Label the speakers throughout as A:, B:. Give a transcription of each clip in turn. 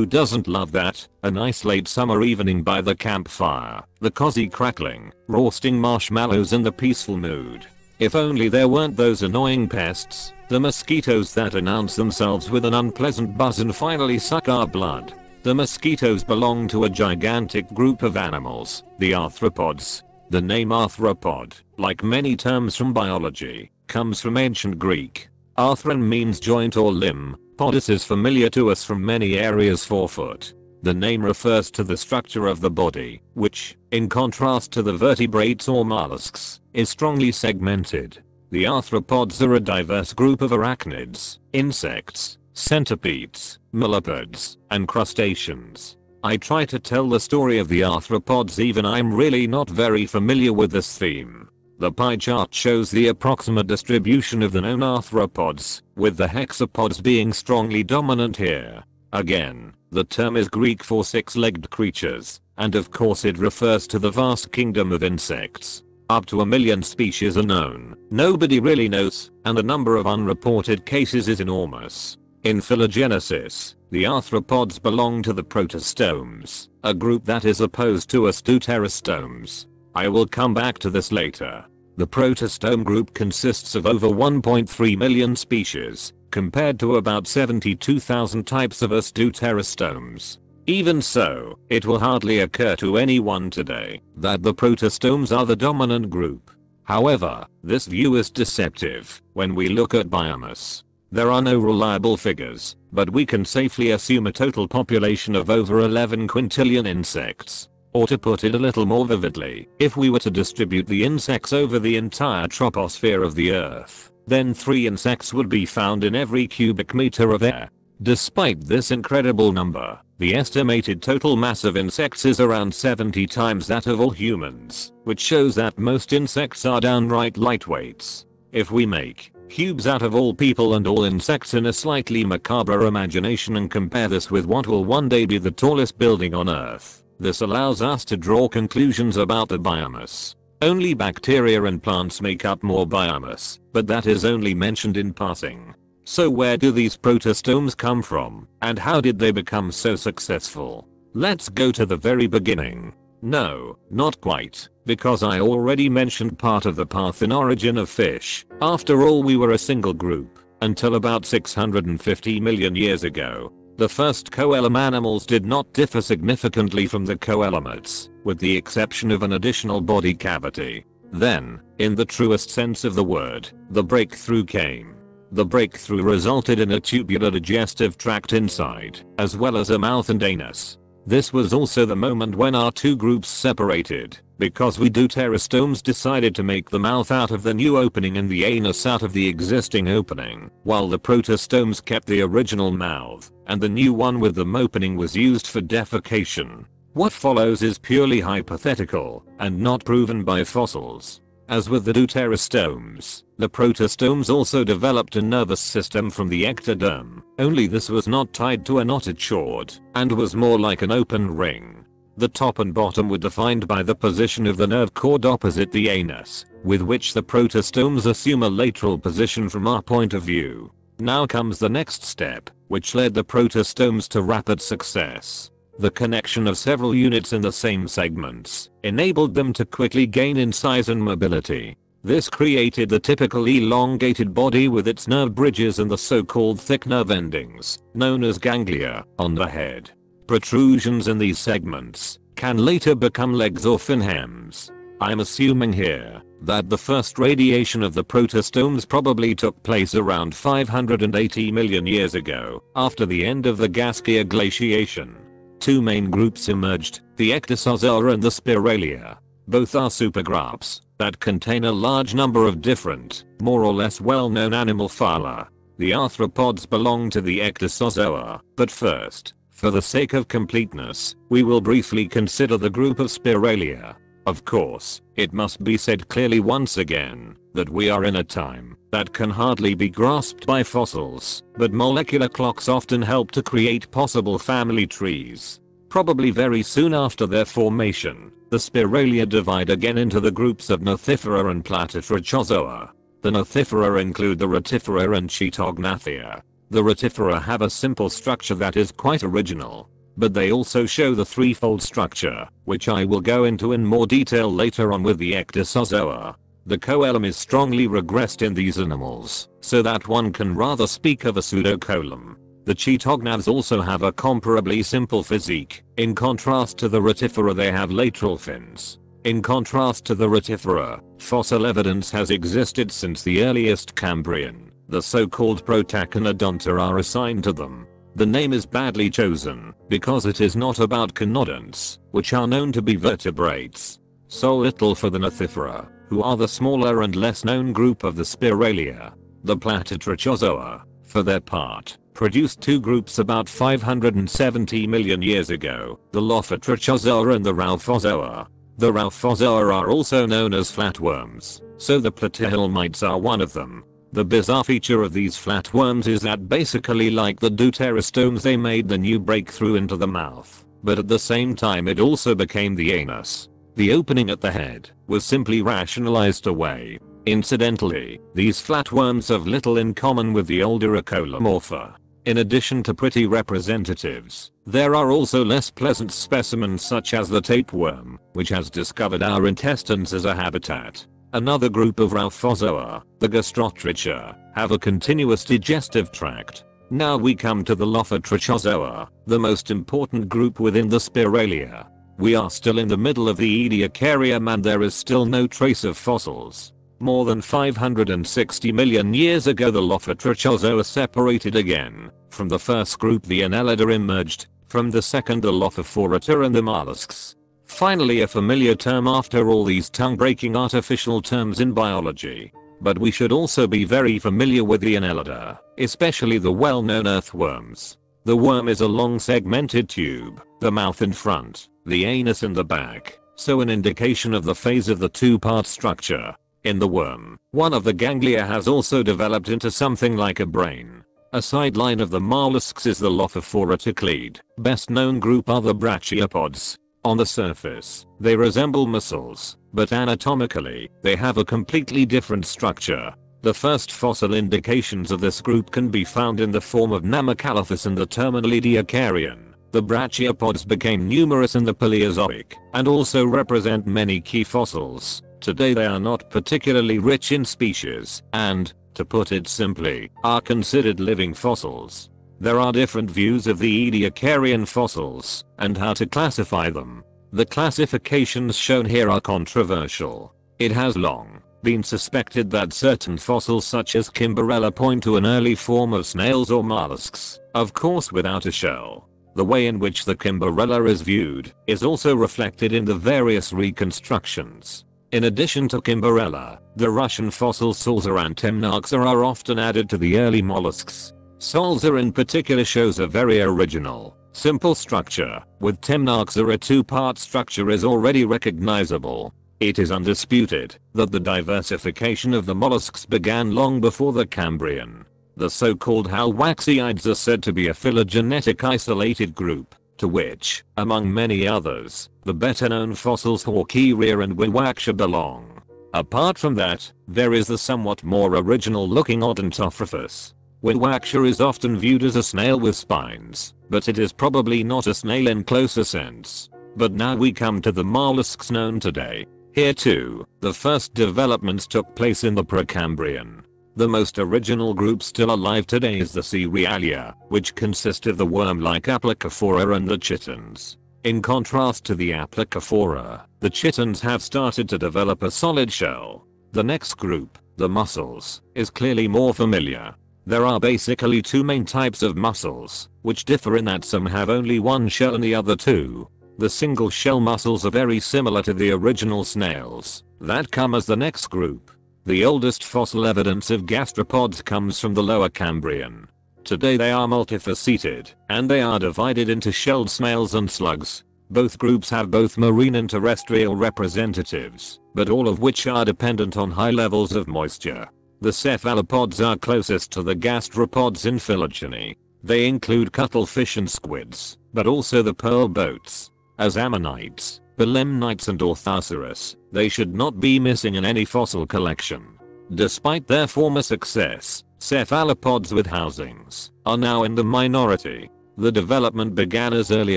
A: Who doesn't love that? A nice late summer evening by the campfire, the cozy crackling, roasting marshmallows and the peaceful mood. If only there weren't those annoying pests, the mosquitoes that announce themselves with an unpleasant buzz and finally suck our blood. The mosquitoes belong to a gigantic group of animals, the arthropods. The name arthropod, like many terms from biology, comes from ancient Greek. Arthron means joint or limb, podus is familiar to us from many areas forefoot. The name refers to the structure of the body, which, in contrast to the vertebrates or mollusks, is strongly segmented. The arthropods are a diverse group of arachnids, insects, centipedes, millipedes, and crustaceans. I try to tell the story of the arthropods even I'm really not very familiar with this theme. The pie chart shows the approximate distribution of the known arthropods, with the hexapods being strongly dominant here. Again, the term is Greek for six-legged creatures, and of course it refers to the vast kingdom of insects. Up to a million species are known, nobody really knows, and the number of unreported cases is enormous. In phylogenesis, the arthropods belong to the protostomes, a group that is opposed to us deuterostomes. I will come back to this later. The protostome group consists of over 1.3 million species, compared to about 72,000 types of us deuterostomes. Even so, it will hardly occur to anyone today that the protostomes are the dominant group. However, this view is deceptive when we look at biomass. There are no reliable figures, but we can safely assume a total population of over 11 quintillion insects. Or to put it a little more vividly, if we were to distribute the insects over the entire troposphere of the earth, then 3 insects would be found in every cubic meter of air. Despite this incredible number, the estimated total mass of insects is around 70 times that of all humans, which shows that most insects are downright lightweights. If we make cubes out of all people and all insects in a slightly macabre imagination and compare this with what will one day be the tallest building on earth, this allows us to draw conclusions about the biomass. Only bacteria and plants make up more biomass, but that is only mentioned in passing. So where do these protostomes come from, and how did they become so successful? Let's go to the very beginning. No, not quite, because I already mentioned part of the path in origin of fish. After all we were a single group, until about 650 million years ago. The first coelom animals did not differ significantly from the coelomates, with the exception of an additional body cavity. Then, in the truest sense of the word, the breakthrough came. The breakthrough resulted in a tubular digestive tract inside, as well as a mouth and anus. This was also the moment when our two groups separated, because we deuterostomes decided to make the mouth out of the new opening and the anus out of the existing opening, while the protostomes kept the original mouth, and the new one with the opening was used for defecation. What follows is purely hypothetical, and not proven by fossils. As with the deuterostomes, the protostomes also developed a nervous system from the ectoderm, only this was not tied to a knotted chord, and was more like an open ring. The top and bottom were defined by the position of the nerve cord opposite the anus, with which the protostomes assume a lateral position from our point of view. Now comes the next step, which led the protostomes to rapid success. The connection of several units in the same segments enabled them to quickly gain in size and mobility. This created the typical elongated body with its nerve bridges and the so-called thick nerve endings, known as ganglia, on the head. Protrusions in these segments can later become legs or fin hems. I'm assuming here that the first radiation of the protostomes probably took place around 580 million years ago, after the end of the Gaskiers glaciation. Two main groups emerged, the Ecdysozoa and the Spiralia. Both are supergroups that contain a large number of different, more or less well-known animal phyla. The arthropods belong to the Ecdysozoa, but first, for the sake of completeness, we will briefly consider the group of Spiralia. Of course, it must be said clearly once again that we are in a time that can hardly be grasped by fossils, but molecular clocks often help to create possible family trees. Probably very soon after their formation, the Spiralia divide again into the groups of Gnathifera and Platytrochozoa. The Gnathifera include the Rotifera and Chaetognathia. The Rotifera have a simple structure that is quite original. But they also show the threefold structure, which I will go into in more detail later on with the Ecdysozoa. The coelom is strongly regressed in these animals, so that one can rather speak of a pseudocoelom. The chaetognaths also have a comparably simple physique, in contrast to the rotifera they have lateral fins. In contrast to the rotifera, fossil evidence has existed since the earliest Cambrian. The so-called Protoconodonta are assigned to them. The name is badly chosen, because it is not about conodonts, which are known to be vertebrates. So little for the Gnathifera, who are the smaller and less known group of the Spiralia. The Platytrochozoa, for their part, produced two groups about 570 million years ago, the Lophotrochozoa and the Rouphozoa. The Rouphozoa are also known as flatworms, so the platyhelminths are one of them. The bizarre feature of these flatworms is that basically like the deuterostomes they made the new breakthrough into the mouth, but at the same time it also became the anus. The opening at the head was simply rationalized away. Incidentally, these flatworms have little in common with the older Acoelomorpha. In addition to pretty representatives, there are also less pleasant specimens such as the tapeworm, which has discovered our intestines as a habitat. Another group of Rouphozoa, the Gastrotricha, have a continuous digestive tract. Now we come to the Lophotrochozoa, the most important group within the Spiralia. We are still in the middle of the Ediacaria and there is still no trace of fossils. More than 560 million years ago the Lophotrochozoa separated again. From the first group the Annelida emerged, from the second the Lophophorata and the mollusks. Finally a familiar term after all these tongue-breaking artificial terms in biology. But we should also be very familiar with the Annelida, especially the well-known earthworms. The worm is a long segmented tube, the mouth in front, the anus in the back, so an indication of the phase of the two-part structure. In the worm, one of the ganglia has also developed into something like a brain. A sideline of the mollusks is the Lophophora Lophophoraticlide. Best known group are the brachiopods. On the surface, they resemble mussels, but anatomically, they have a completely different structure. The first fossil indications of this group can be found in the form of Namacalathus and the terminal Ediacarian. The brachiopods became numerous in the Paleozoic and also represent many key fossils. Today they are not particularly rich in species and, to put it simply, are considered living fossils. There are different views of the Ediacarian fossils and how to classify them. The classifications shown here are controversial. It has long been suspected that certain fossils such as Kimberella point to an early form of snails or mollusks, of course without a shell. The way in which the Kimberella is viewed is also reflected in the various reconstructions. In addition to Kimberella, the Russian fossil Solza and Temnoxa are often added to the early mollusks. Solza in particular shows a very original, simple structure, with Temnoxa a two-part structure is already recognizable. It is undisputed that the diversification of the mollusks began long before the Cambrian. The so-called Halwaxiides are said to be a phylogenetic isolated group, to which, among many others, the better known fossils Halkieria and Wiwaxia belong. Apart from that, there is the somewhat more original looking Odontogriphus. Wiwaxia is often viewed as a snail with spines, but it is probably not a snail in closer sense. But now we come to the mollusks known today. Here too, the first developments took place in the Precambrian. The most original group still alive today is the Cerealia, which consist of the worm-like Aplacophora and the chitons. In contrast to the Aplacophora, the chitons have started to develop a solid shell. The next group, the mussels, is clearly more familiar. There are basically two main types of mussels, which differ in that some have only one shell and the other two. The single shell mussels are very similar to the original snails, that come as the next group. The oldest fossil evidence of gastropods comes from the Lower Cambrian. Today they are multifaceted, and they are divided into shelled snails and slugs. Both groups have both marine and terrestrial representatives, but all of which are dependent on high levels of moisture. The cephalopods are closest to the gastropods in phylogeny. They include cuttlefish and squids, but also the pearl boats. As ammonites, belemnites and orthoceras, they should not be missing in any fossil collection. Despite their former success, cephalopods with housings are now in the minority. The development began as early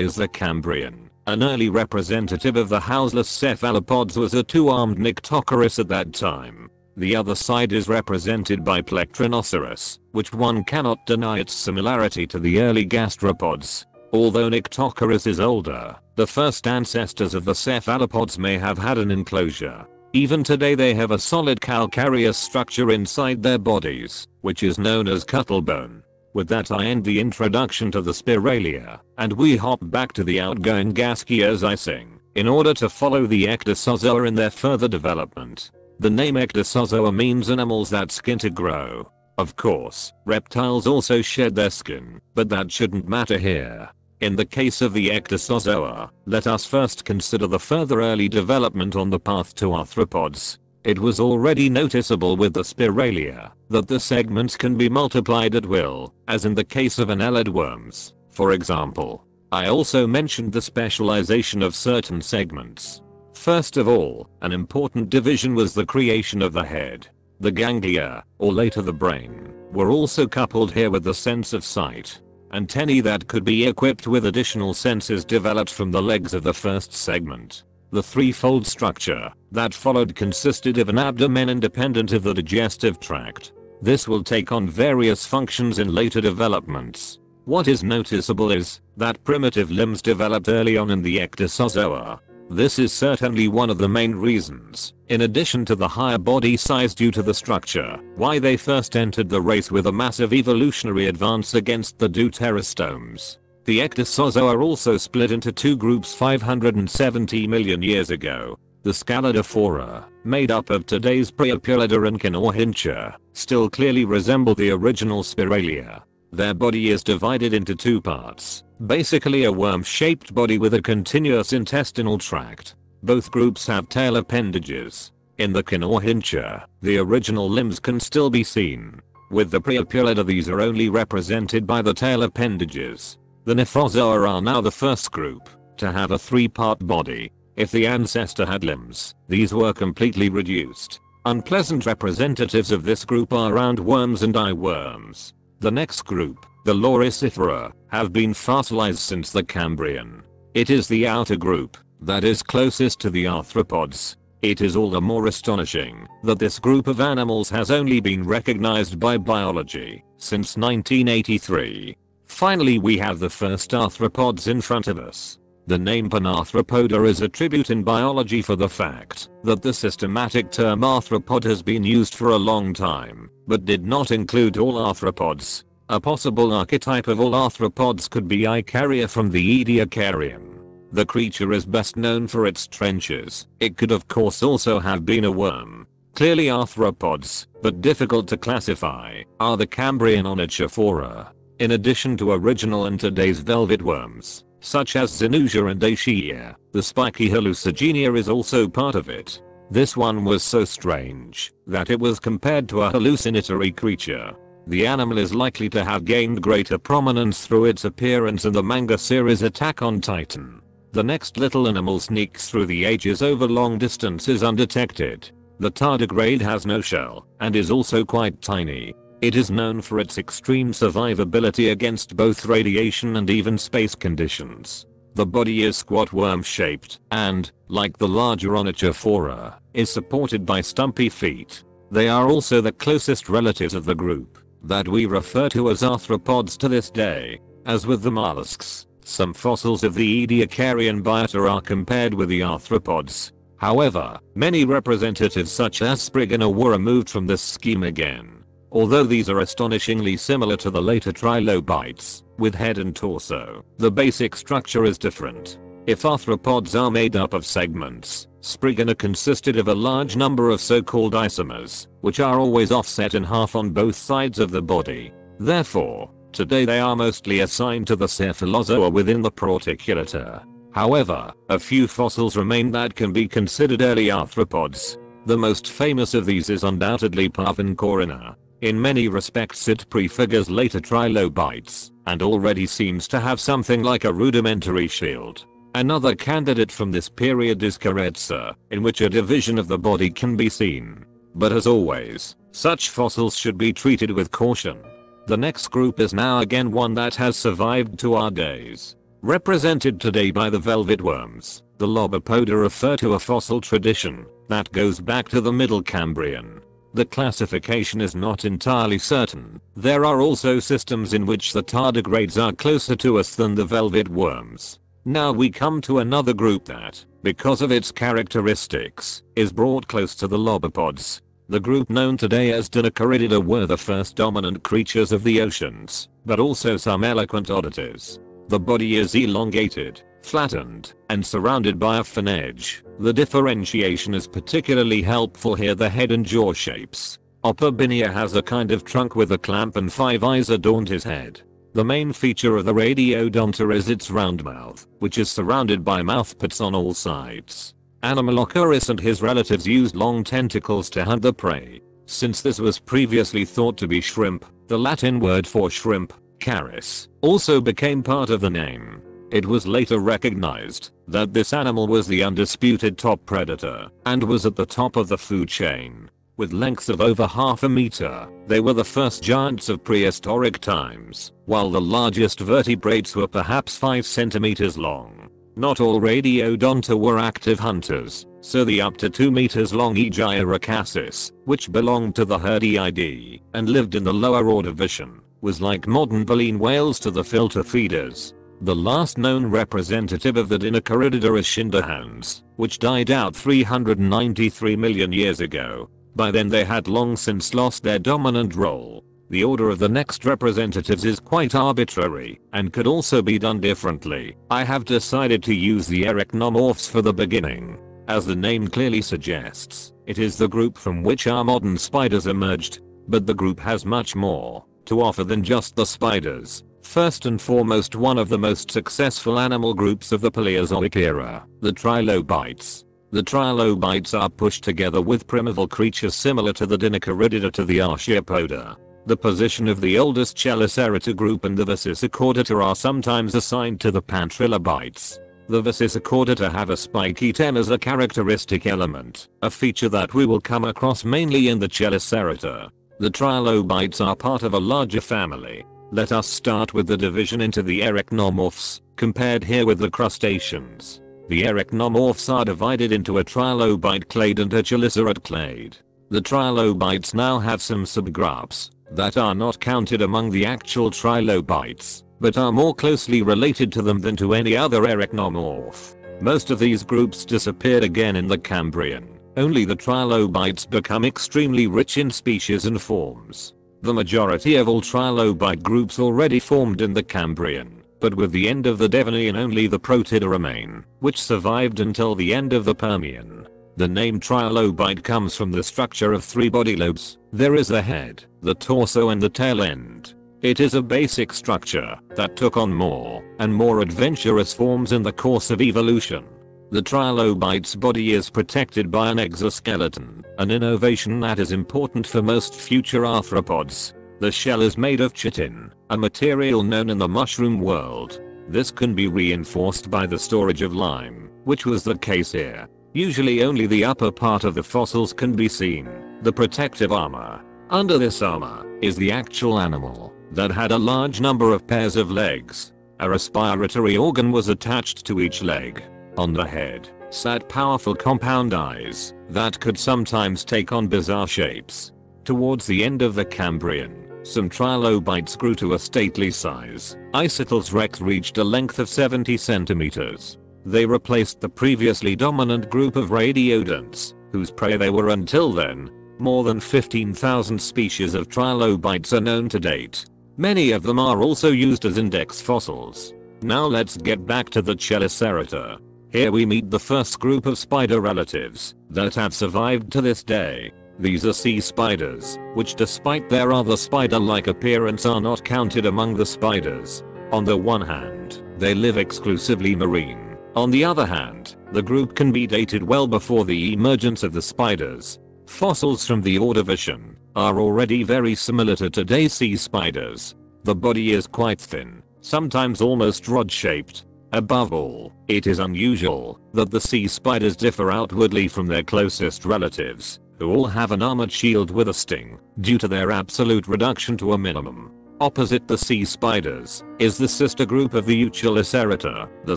A: as the Cambrian. An early representative of the houseless cephalopods was a two-armed Nectocaris at that time. The other side is represented by Plectronoceras, which one cannot deny its similarity to the early gastropods. Although Nectocaris is older, the first ancestors of the cephalopods may have had an enclosure. Even today they have a solid calcareous structure inside their bodies, which is known as cuttlebone. With that I end the introduction to the Spiralia, and we hop back to the outgoing Gasciosicing, in order to follow the Ecdysozoa in their further development. The name Ecdysozoa means animals that skin to grow. Of course, reptiles also shed their skin, but that shouldn't matter here. In the case of the Ecdysozoa, let us first consider the further early development on the path to arthropods. It was already noticeable with the Spiralia that the segments can be multiplied at will, as in the case of annelid worms, for example. I also mentioned the specialization of certain segments. First of all, an important division was the creation of the head. The ganglia, or later the brain, were also coupled here with the sense of sight. Antennae that could be equipped with additional senses developed from the legs of the first segment. The threefold structure that followed consisted of an abdomen independent of the digestive tract. This will take on various functions in later developments. What is noticeable is that primitive limbs developed early on in the ecdysozoa, this is certainly one of the main reasons, in addition to the higher body size due to the structure, why they first entered the race with a massive evolutionary advance against the deuterostomes. The ecdysozoa also split into two groups 570 million years ago. The Scalidophora, made up of today's Priapulida and Kinorhyncha, still clearly resemble the original Spiralia. Their body is divided into two parts, basically a worm-shaped body with a continuous intestinal tract. Both groups have tail appendages. In the Kinorhyncha, the original limbs can still be seen. With the Priapulida these are only represented by the tail appendages. The Gniphoszoa are now the first group to have a three-part body. If the ancestor had limbs, these were completely reduced. Unpleasant representatives of this group are roundworms and eyeworms. The next group, the Loricifera, have been fossilized since the Cambrian. It is the outer group that is closest to the arthropods. It is all the more astonishing that this group of animals has only been recognized by biology since 1983. Finally we have the first arthropods in front of us. The name Panarthropoda is a tribute in biology for the fact that the systematic term arthropod has been used for a long time, but did not include all arthropods. A possible archetype of all arthropods could be Ikaria from the Ediacarian. The creature is best known for its trenches. It could of course also have been a worm. Clearly arthropods, but difficult to classify, are the Cambrian Onychophora. In addition to original and today's velvet worms, such as Xenosia and Achea. The spiky hallucigenia is also part of it. This one was so strange that it was compared to a hallucinatory creature. The animal is likely to have gained greater prominence through its appearance in the manga series Attack on Titan. The next little animal sneaks through the ages over long distances undetected. The tardigrade has no shell and is also quite tiny. It is known for its extreme survivability against both radiation and even space conditions. The body is squat worm shaped and, like the larger Onychophora, is supported by stumpy feet. They are also the closest relatives of the group that we refer to as arthropods to this day. As with the mollusks, some fossils of the Ediacarian biota are compared with the arthropods. However, many representatives such as Spriggina were removed from this scheme again. Although these are astonishingly similar to the later trilobites, with head and torso, the basic structure is different. If arthropods are made up of segments, Spriggina consisted of a large number of so-called isomers, which are always offset in half on both sides of the body. Therefore, today they are mostly assigned to the cephalozoa within the Proarticulata. However, a few fossils remain that can be considered early arthropods. The most famous of these is undoubtedly Parvancorina, in many respects it prefigures later trilobites, and already seems to have something like a rudimentary shield. Another candidate from this period is Caretza, in which a division of the body can be seen. But as always, Such fossils should be treated with caution. The next group is now again one that has survived to our days. Represented today by the velvet worms, the Lobopoda refer to a fossil tradition that goes back to the Middle Cambrian. The classification is not entirely certain. There are also systems in which the tardigrades are closer to us than the velvet worms. Now we come to another group that, because of its characteristics, is brought close to the lobopods. The group known today as Dinocarididae were the first dominant creatures of the oceans, but also some eloquent oddities. The body is elongated, flattened, and surrounded by a fin edge. The differentiation is particularly helpful here the head and jaw shapes. Opabinia has a kind of trunk with a clamp and five eyes adorned his head. The main feature of the Radiodonta is its round mouth, which is surrounded by mouthparts on all sides. Anomalocaris and his relatives used long tentacles to hunt the prey. Since this was previously thought to be shrimp, the Latin word for shrimp, Caris, also became part of the name. It was later recognized that this animal was the undisputed top predator and was at the top of the food chain. With lengths of over half a meter, they were the first giants of prehistoric times, while the largest vertebrates were perhaps 5 centimeters long. Not all Radiodonta were active hunters, so the up to 2 meters long Aegirocassis, which belonged to the Hurdiidae and lived in the lower Ordovician, was like modern baleen whales to the filter feeders. The last known representative of the Dinocarididae is Schinderhannes, which died out 393 million years ago. By then they had long since lost their dominant role. The order of the next representatives is quite arbitrary and could also be done differently. I have decided to use the Arachnomorphs for the beginning. As the name clearly suggests, it is the group from which our modern spiders emerged, but the group has much more to offer than just the spiders. First and foremost one of the most successful animal groups of the Paleozoic era, the trilobites. The trilobites are pushed together with primeval creatures similar to the Dinocarididae to the Archaeopoda. The position of the oldest Chelicerata group and the Vicissicaudata are sometimes assigned to the Pantrilobites. The Vicissicaudata have a spiky stem as a characteristic element, a feature that we will come across mainly in the Chelicerata. The trilobites are part of a larger family. Let us start with the division into the arachnomorphs, compared here with the crustaceans. The arachnomorphs are divided into a trilobite clade and a chelicerate clade. The trilobites now have some subgroups that are not counted among the actual trilobites, but are more closely related to them than to any other arachnomorph. Most of these groups disappeared again in the Cambrian. Only the trilobites become extremely rich in species and forms. The majority of all trilobite groups already formed in the Cambrian, but with the end of the Devonian only the Proetida remain, which survived until the end of the Permian. The name trilobite comes from the structure of three body lobes. There is the head, the torso and the tail end. It is a basic structure that took on more and more adventurous forms in the course of evolution. The trilobite's body is protected by an exoskeleton, an innovation that is important for most future arthropods. The shell is made of chitin, a material known in the mushroom world. This can be reinforced by the storage of lime, which was the case here. Usually only the upper part of the fossils can be seen, the protective armor. Under this armor is the actual animal that had a large number of pairs of legs. A respiratory organ was attached to each leg. On the head sat powerful compound eyes that could sometimes take on bizarre shapes. Towards the end of the Cambrian, some trilobites grew to a stately size. Isotelus rex reached a length of 70 centimeters. They replaced the previously dominant group of radiodonts, whose prey they were until then. More than 15,000 species of trilobites are known to date. Many of them are also used as index fossils. Now let's get back to the Chelicerata. Here we meet the first group of spider relatives that have survived to this day. These are sea spiders, which despite their other spider-like appearance are not counted among the spiders. On the one hand, they live exclusively marine. On the other hand, the group can be dated well before the emergence of the spiders. Fossils from the Ordovician are already very similar to today's sea spiders. The body is quite thin, sometimes almost rod-shaped, Above all, it is unusual that the sea spiders differ outwardly from their closest relatives. who all have an armored shield with a sting, due to their absolute reduction to a minimum. Opposite the sea spiders is the sister group of the Euchelicerata, the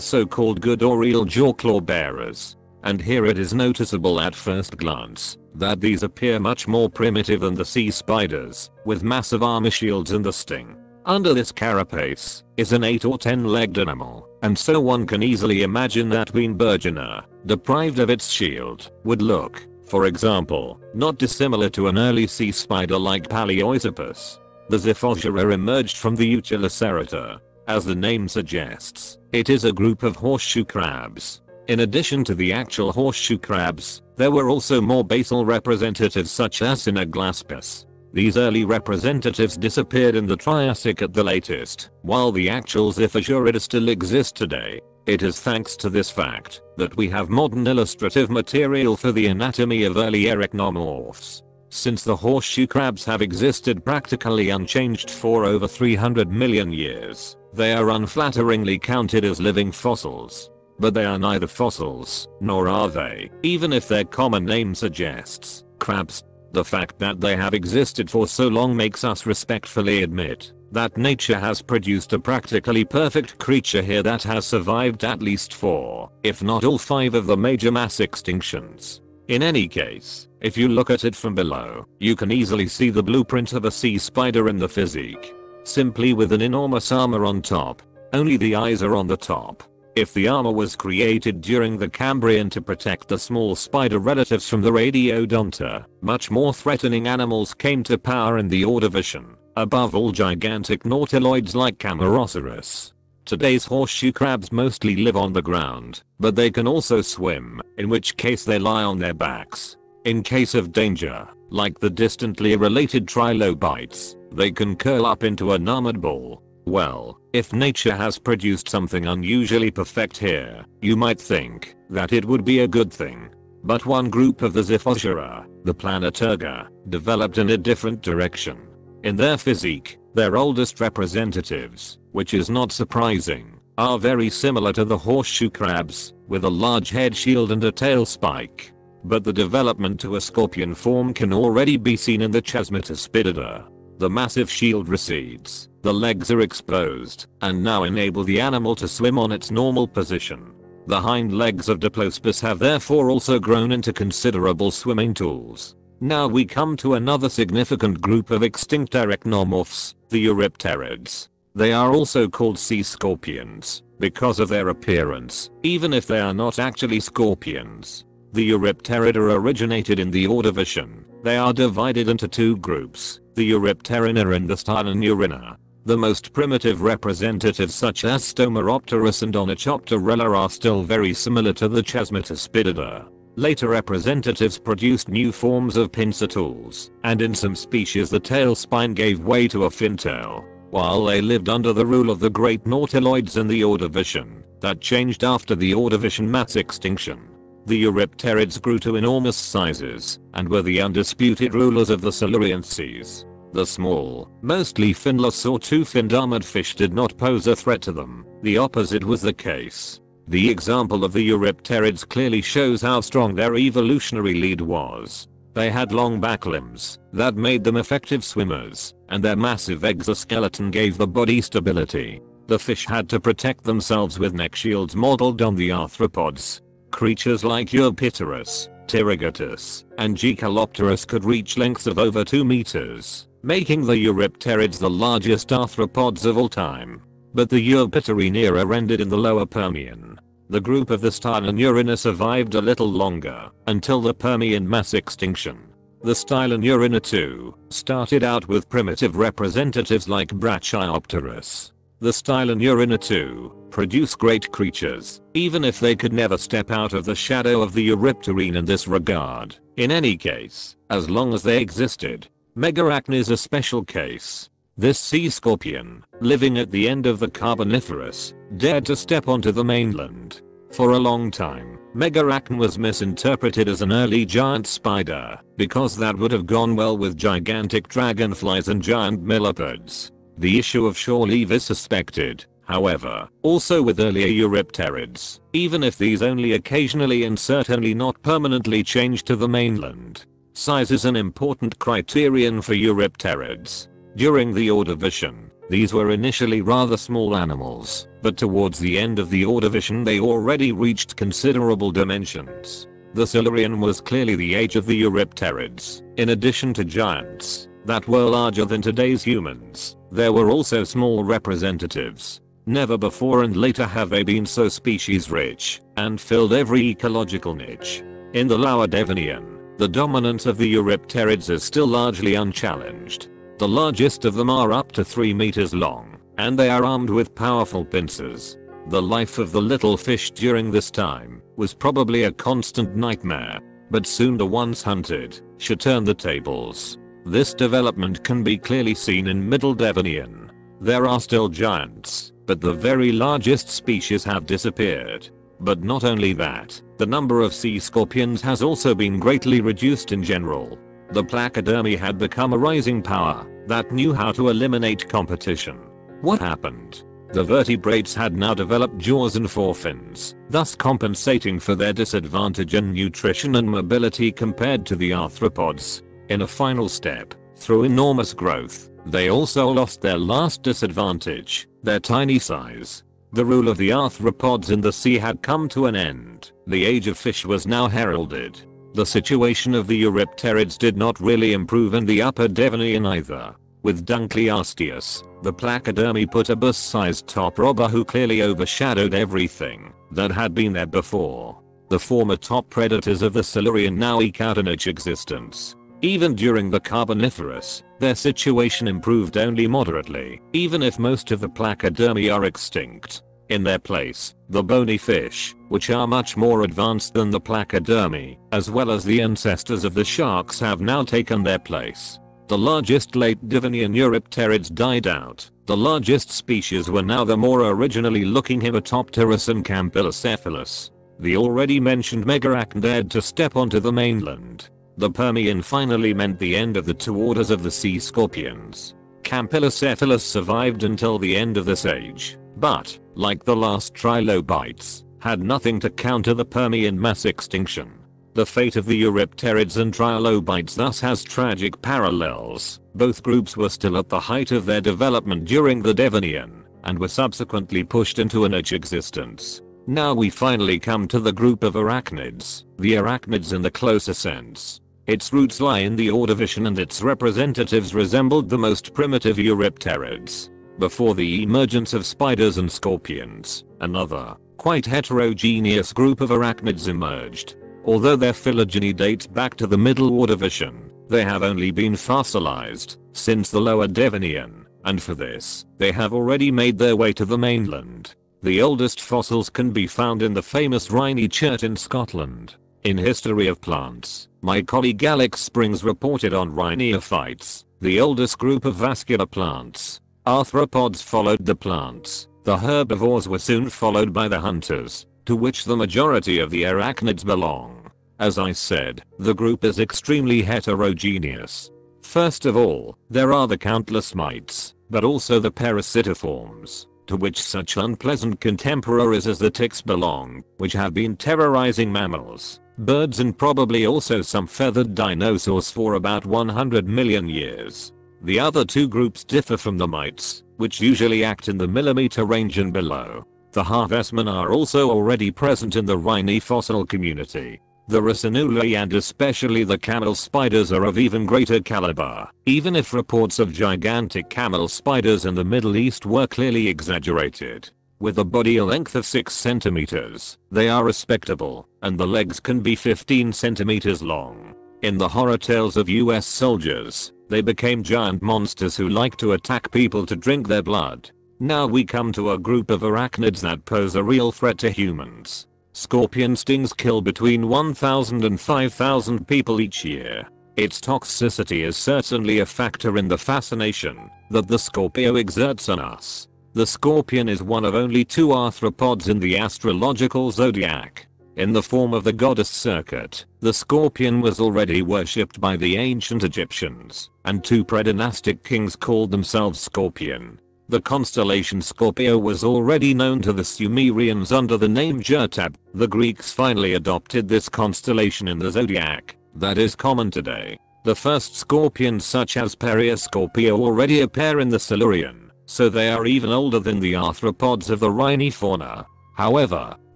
A: so-called good or real jaw claw bearers. And here it is noticeable at first glance that these appear much more primitive than the sea spiders, with massive armor shields and the sting. Under this carapace is an 8 or 10 legged animal, and so one can easily imagine that Weinbergina, deprived of its shield, would look, for example, not dissimilar to an early sea spider like Palaeoisopus. The Xiphosura emerged from the Euchelicerata. As the name suggests, it is a group of horseshoe crabs. In addition to the actual horseshoe crabs, there were also more basal representatives such as Synaglaspis. These early representatives disappeared in the Triassic at the latest, while the actual Xiphosuridae still exist today. It is thanks to this fact that we have modern illustrative material for the anatomy of early arachnomorphs. Since the horseshoe crabs have existed practically unchanged for over 300 million years, they are unflatteringly counted as living fossils. But they are neither fossils, nor are they, even if their common name suggests, crabs. The fact that they have existed for so long makes us respectfully admit that nature has produced a practically perfect creature here that has survived at least four, if not all five of the major mass extinctions. In any case, if you look at it from below, you can easily see the blueprint of a sea spider in the physique. Simply with an enormous armor on top. Only the eyes are on the top. If the armor was created during the Cambrian to protect the small spider relatives from the Radiodonta, much more threatening animals came to power in the Ordovician, above all gigantic nautiloids like Cameroceras. Today's horseshoe crabs mostly live on the ground, but they can also swim, in which case they lie on their backs. In case of danger, like the distantly related trilobites, they can curl up into an armored ball. Well, if nature has produced something unusually perfect here, you might think that it would be a good thing. But one group of the Xiphosura, the Planeterga, developed in a different direction. In their physique, their oldest representatives, which is not surprising, are very similar to the horseshoe crabs, with a large head shield and a tail spike. But the development to a scorpion form can already be seen in the Chasmataspidida. The massive shield recedes, the legs are exposed, and now enable the animal to swim on its normal position. The hind legs of Diploaspis have therefore also grown into considerable swimming tools. Now we come to another significant group of extinct arachnomorphs, the Eurypterids. They are also called sea scorpions because of their appearance, even if they are not actually scorpions. The Eurypterida originated in the Ordovician. They are divided into two groups, the Eurypterina and the Stylonurina. The most primitive representatives such as Stoermeropterus and Onychopterella are still very similar to the Chasmataspidida. Later representatives produced new forms of pincer tools, and in some species the tail spine gave way to a fin tail. While they lived under the rule of the great nautiloids in the Ordovician, that changed after the Ordovician mass extinction. The Eurypterids grew to enormous sizes, and were the undisputed rulers of the Silurian seas. The small, mostly finless or two-finned armored fish did not pose a threat to them, the opposite was the case. The example of the Eurypterids clearly shows how strong their evolutionary lead was. They had long back limbs that made them effective swimmers, and their massive exoskeleton gave the body stability. The fish had to protect themselves with neck shields modeled on the arthropods. Creatures like Eurypterus, Pterygotus, and Jaekelopterus could reach lengths of over 2 meters, making the Eurypterids the largest arthropods of all time. But the Eurypterine era ended in the lower Permian, the group of the Stylonurina survived a little longer, until the Permian mass extinction. The Stylonurina too started out with primitive representatives like Brachyopterus. The Stylonurina too produce great creatures, even if they could never step out of the shadow of the Eurypterine in this regard. In any case, as long as they existed, Megarachne is a special case. This sea scorpion, living at the end of the Carboniferous, dared to step onto the mainland. For a long time, Megarachne was misinterpreted as an early giant spider, because that would have gone well with gigantic dragonflies and giant millipedes. The issue of shore leave is suspected, however, also with earlier Eurypterids, even if these only occasionally and certainly not permanently changed to the mainland. Size is an important criterion for Eurypterids. During the Ordovician, these were initially rather small animals, but towards the end of the Ordovician they already reached considerable dimensions. The Silurian was clearly the age of the Eurypterids, in addition to giants that were larger than today's humans. There were also small representatives. Never before and later have they been so species rich and filled every ecological niche. In the Lower Devonian, the dominance of the Eurypterids is still largely unchallenged. The largest of them are up to 3 meters long, and they are armed with powerful pincers. The life of the little fish during this time was probably a constant nightmare, but soon the ones hunted should turn the tables. This development can be clearly seen in Middle Devonian. There are still giants, but the very largest species have disappeared. But not only that, the number of sea scorpions has also been greatly reduced in general. The placodermi had become a rising power that knew how to eliminate competition. What happened? The vertebrates had now developed jaws and forefins, thus compensating for their disadvantage in nutrition and mobility compared to the arthropods. In a final step, through enormous growth, they also lost their last disadvantage, their tiny size. The rule of the arthropods in the sea had come to an end. The age of fish was now heralded. The situation of the Eurypterids did not really improve in the upper Devonian either. With Dunkleosteus, the placodermi put a bus-sized top robber who clearly overshadowed everything that had been there before. The former top predators of the Silurian now eke out an existence. Even during the Carboniferous, their situation improved only moderately, even if most of the placodermi are extinct. In their place, the bony fish, which are much more advanced than the placodermi, as well as the ancestors of the sharks have now taken their place. The largest late Devonian Eurypterids died out. The largest species were now the more originally looking Hemipteris and Campylocephalus. The already mentioned megarachnid dared to step onto the mainland. The Permian finally meant the end of the two orders of the sea scorpions. Campylocephalus survived until the end of this age, but, like the last trilobites, had nothing to counter the Permian mass extinction. The fate of the Eurypterids and trilobites thus has tragic parallels. Both groups were still at the height of their development during the Devonian, and were subsequently pushed into an edge existence. Now we finally come to the group of arachnids, the arachnids in the closer sense. Its roots lie in the Ordovician and its representatives resembled the most primitive Eurypterids. Before the emergence of spiders and scorpions, another, quite heterogeneous group of arachnids emerged. Although their phylogeny dates back to the Middle Ordovician, they have only been fossilized since the Lower Devonian, and for this, they have already made their way to the mainland. The oldest fossils can be found in the famous Rhynie Chert in Scotland. In History of Plants, my colleague Alex Springs reported on Rhyniophytes, the oldest group of vascular plants. Arthropods followed the plants. The herbivores were soon followed by the hunters, to which the majority of the arachnids belong. As I said, the group is extremely heterogeneous. First of all, there are the countless mites, but also the parasitiforms, to which such unpleasant contemporaries as the ticks belong, which have been terrorizing mammals birds and probably also some feathered dinosaurs for about 100 million years. The other two groups differ from the mites, which usually act in the millimeter range and below. The harvestmen are also already present in the Rhynie fossil community. The Ricinulei and especially the camel spiders are of even greater caliber, even if reports of gigantic camel spiders in the Middle East were clearly exaggerated. With a body length of 6 centimeters, they are respectable, and the legs can be 15 centimeters long. In the horror tales of US soldiers, they became giant monsters who like to attack people to drink their blood. Now we come to a group of arachnids that pose a real threat to humans. Scorpion stings kill between 1000 and 5000 people each year. Its toxicity is certainly a factor in the fascination that the Scorpio exerts on us. The scorpion is one of only two arthropods in the astrological zodiac. In the form of the goddess Serket, the scorpion was already worshipped by the ancient Egyptians, and two predynastic kings called themselves Scorpion. The constellation Scorpio was already known to the Sumerians under the name Girtab. The Greeks finally adopted this constellation in the zodiac. that is common today. The first scorpions such as Parioscorpio already appear in the Silurian, so they are even older than the arthropods of the Rhynie fauna. However,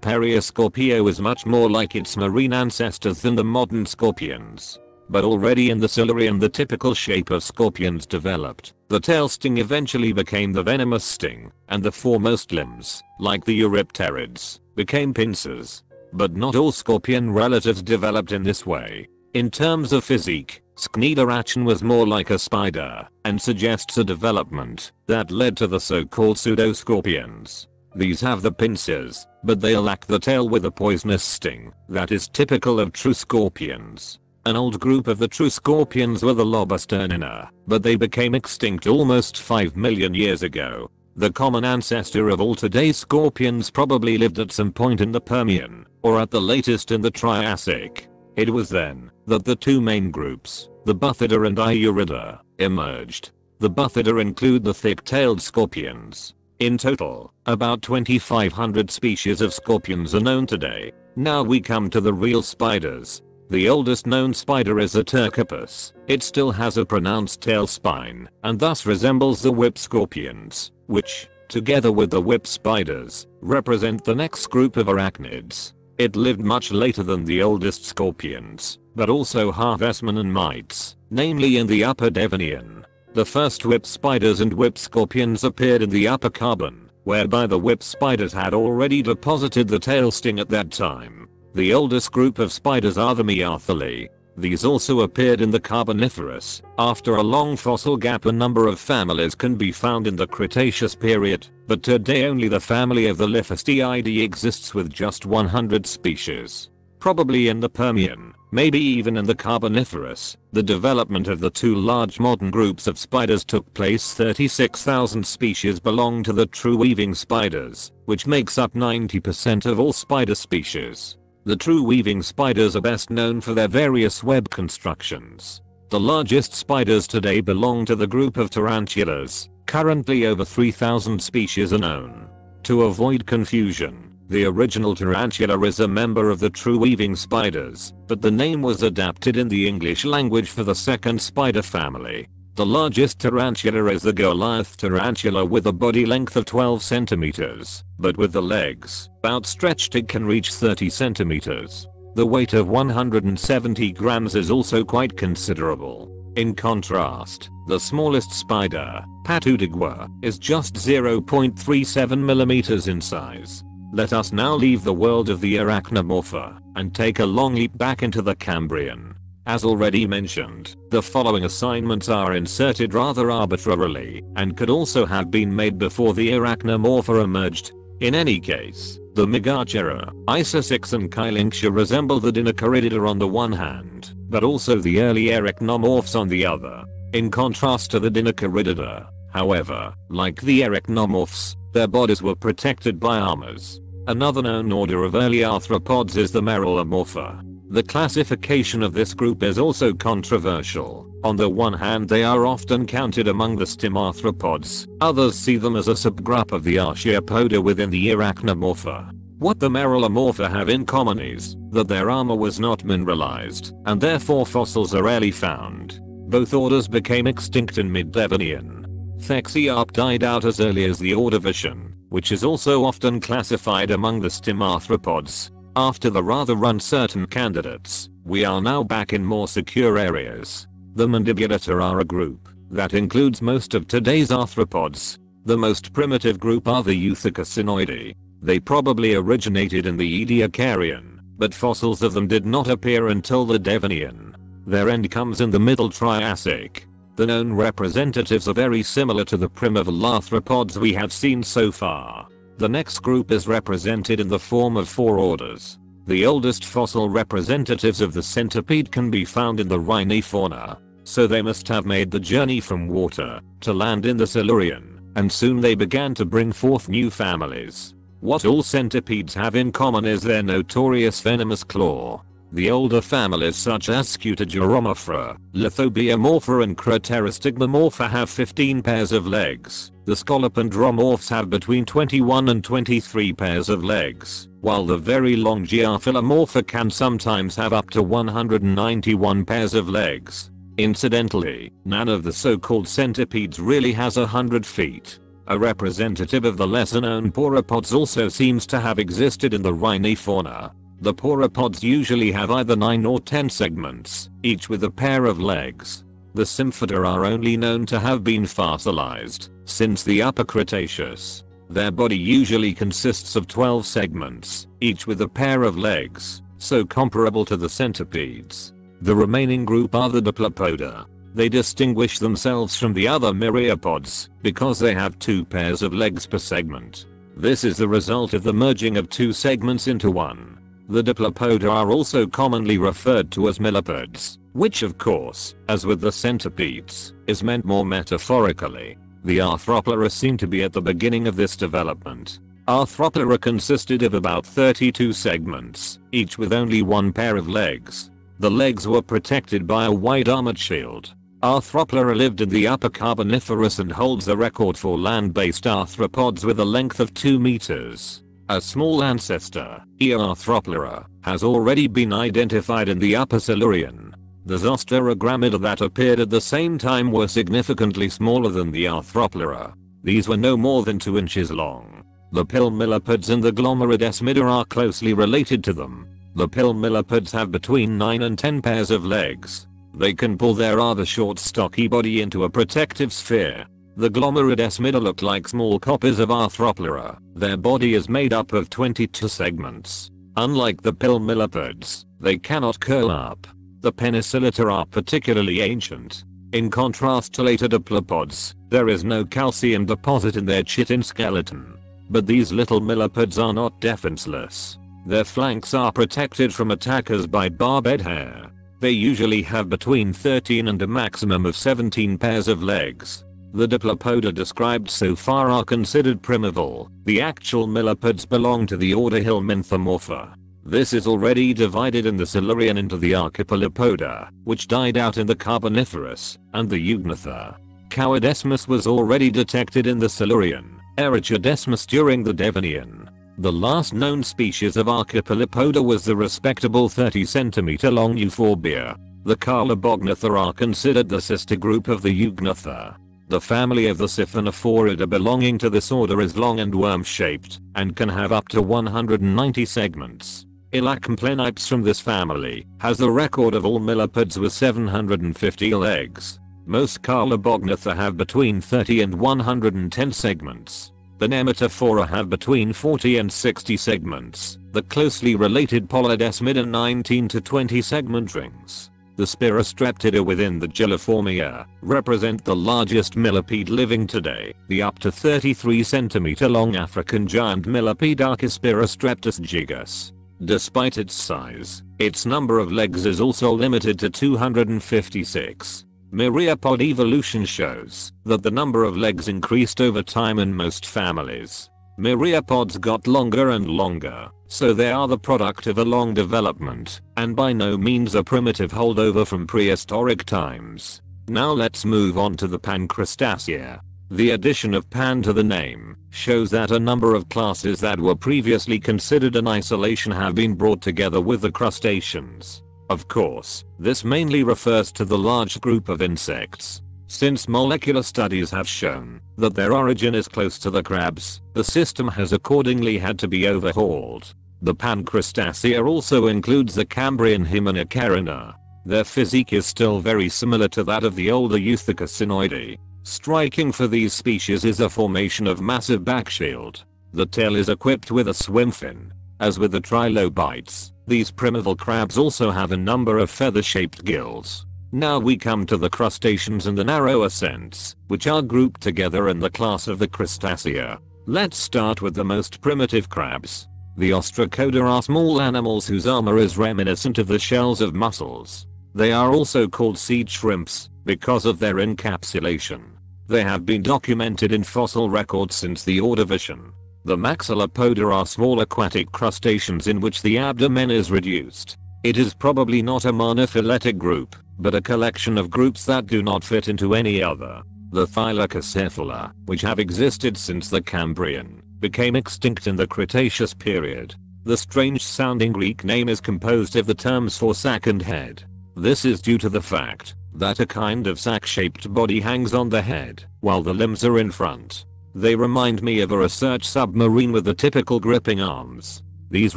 A: Parioscorpio is much more like its marine ancestors than the modern scorpions. But already in the Silurian the typical shape of scorpions developed. The tail sting eventually became the venomous sting, and the foremost limbs, like the Eurypterids, became pincers. But not all scorpion relatives developed in this way. In terms of physique, Schniederachin was more like a spider, and suggests a development that led to the so-called pseudoscorpions. These have the pincers, but they lack the tail with a poisonous sting that is typical of true scorpions. An old group of the true scorpions were the Lobosternina, but they became extinct almost 5 million years ago. The common ancestor of all today's scorpions probably lived at some point in the Permian, or at the latest in the Triassic. It was then that the two main groups, the Buthidae and Iurida, emerged. The Buthidae include the thick-tailed scorpions, in total, about 2500 species of scorpions are known today. Now we come to the real spiders. The oldest known spider is Attercopus. It still has a pronounced tail spine and thus resembles the whip scorpions, which, together with the whip spiders, represent the next group of arachnids. It lived much later than the oldest scorpions, but also harvestmen and mites, namely in the Upper Devonian. The first whip spiders and whip scorpions appeared in the Upper Carbon, whereby the whip spiders had already deposited the tail sting at that time. The oldest group of spiders are the Mesothelae. These also appeared in the Carboniferous. After a long fossil gap a number of families can be found in the Cretaceous period, but today only the family of the Liphistiidae exists with just 100 species. Probably in the Permian, maybe even in the Carboniferous, the development of the two large modern groups of spiders took place 36,000 species belong to the true weaving spiders, which makes up 90% of all spider species. The true weaving spiders are best known for their various web constructions. The largest spiders today belong to the group of tarantulas, currently over 3000 species are known. To avoid confusion, the original tarantula is a member of the true weaving spiders, but the name was adapted in the English language for the second spider family. The largest tarantula is the Goliath tarantula with a body length of 12 centimeters, but with the legs outstretched it can reach 30 centimeters. The weight of 170 grams is also quite considerable. In contrast, the smallest spider, Patudigua, is just 0.37 millimeters in size. Let us now leave the world of the Arachnomorpha and take a long leap back into the Cambrian. As already mentioned, the following assignments are inserted rather arbitrarily and could also have been made before the Arachnomorpha emerged. In any case, the Megacheira, Isoxys and Kylinxia resemble the Dinocaridida on the one hand, but also the early Arachnomorphs on the other. In contrast to the Dinocaridida, however, like the Arachnomorphs, their bodies were protected by armors. Another known order of early arthropods is the Marrellomorpha. The classification of this group is also controversial. On the one hand they are often counted among the stimarthropods, others see them as a subgroup of the Archaeopoda within the Arachnomorpha. What the Marrellomorpha have in common is that their armor was not mineralized, and therefore fossils are rarely found. Both orders became extinct in mid-Devonian. Thexearp died out as early as the Ordovician, which is also often classified among the stimarthropods. After the rather uncertain candidates, we are now back in more secure areas. The Mandibulata are a group that includes most of today's arthropods. The most primitive group are the Euthycarcinoidea. They probably originated in the Ediacaran, but fossils of them did not appear until the Devonian. Their end comes in the Middle Triassic, the known representatives are very similar to the primeval arthropods we have seen so far. The next group is represented in the form of four orders. The oldest fossil representatives of the centipede can be found in the Rhynie fauna, so they must have made the journey from water to land in the Silurian, and soon they began to bring forth new families. What all centipedes have in common is their notorious venomous claw. The older families such as Scutigeromorpha, Lithobiomorpha and Craterostigmomorpha have 15 pairs of legs. The Scolopendromorphs have between 21 and 23 pairs of legs, while the very long Geophilomorpha can sometimes have up to 191 pairs of legs. Incidentally, none of the so-called centipedes really has a hundred feet. A representative of the lesser known pauropods also seems to have existed in the Rhynie fauna. The pauropods usually have either 9 or 10 segments, each with a pair of legs. The Symphyla are only known to have been fossilized since the Upper Cretaceous. Their body usually consists of 12 segments, each with a pair of legs, so comparable to the centipedes. The remaining group are the Diplopoda, they distinguish themselves from the other myriapods because they have two pairs of legs per segment. This is the result of the merging of two segments into one. The diplopoda are also commonly referred to as millipedes, which of course, as with the centipedes, is meant more metaphorically. The Arthropleura seem to be at the beginning of this development. Arthropleura consisted of about 32 segments, each with only one pair of legs. The legs were protected by a wide armored shield, Arthropleura lived in the Upper Carboniferous and holds the record for land-based arthropods with a length of 2 meters. A small ancestor, Eoarthropleura, has already been identified in the Upper Silurian. The Zosterogrammida that appeared at the same time were significantly smaller than the Arthropleura. These were no more than 2 inches long. The pill millipedes and the Glomerodesmida are closely related to them. The pill millipedes have between 9 and 10 pairs of legs. They can pull their rather short stocky body into a protective sphere. The Glomerodesmida look like small copies of Arthropleura. Their body is made up of 22 segments. Unlike the pill millipedes, they cannot curl up. The Penicillata are particularly ancient. In contrast to later diplopods, there is no calcium deposit in their chitin skeleton. But these little millipedes are not defenseless. Their flanks are protected from attackers by barbed hair. They usually have between 13 and a maximum of 17 pairs of legs. The diplopoda described so far are considered primeval. The actual millipedes belong to the order Helminthomorpha. This is already divided in the Silurian into the Archipolypoda, which died out in the Carboniferous, and the Eugnatha. Cowiedesmus was already detected in the Silurian, Erichodesmus during the Devonian, the last known species of Archipolypoda was the respectable 30 cm long Euphoberia. The Colobognatha are considered the sister group of the Eugnatha. The family of the Siphonophorida belonging to this order is long and worm-shaped, and can have up to 190 segments. Illacme plenipes from this family has the record of all millipedes with 750 legs. Most Colobognatha have between 30 and 110 segments. The Nematophora have between 40 and 60 segments, the closely related Polydesmida 19 to 20 segment rings. The Spirostreptida within the Juliformia represent the largest millipede living today, the up to 33 cm long African giant millipede Archispirostreptus gigas. Despite its size, its number of legs is also limited to 256. Myriapod evolution shows that the number of legs increased over time in most families. Myriapods got longer and longer, so they are the product of a long development, and by no means a primitive holdover from prehistoric times. Now let's move on to the Pancrustacea. The addition of pan to the name shows that a number of classes that were previously considered in isolation have been brought together with the crustaceans. Of course, this mainly refers to the large group of insects. Since molecular studies have shown that their origin is close to the crabs, the system has accordingly had to be overhauled. The Pancrustacea also includes the Cambrian Hymenocarina. Their physique is still very similar to that of the older Euthycarcinoidea. Striking for these species is a formation of massive backshield. The tail is equipped with a swim fin. As with the trilobites, these primeval crabs also have a number of feather-shaped gills. Now we come to the crustaceans in the narrower sense, which are grouped together in the class of the Crustacea. Let's start with the most primitive crabs. The Ostracoda are small animals whose armor is reminiscent of the shells of mussels. They are also called seed shrimps because of their encapsulation. They have been documented in fossil records since the Ordovician. The Maxillopoda are small aquatic crustaceans in which the abdomen is reduced. It is probably not a monophyletic group, but a collection of groups that do not fit into any other. The Thylakocephala, which have existed since the Cambrian, became extinct in the Cretaceous period. The strange sounding Greek name is composed of the terms for sac and head. This is due to the fact that a kind of sack shaped body hangs on the head, while the limbs are in front. They remind me of a research submarine with the typical gripping arms. These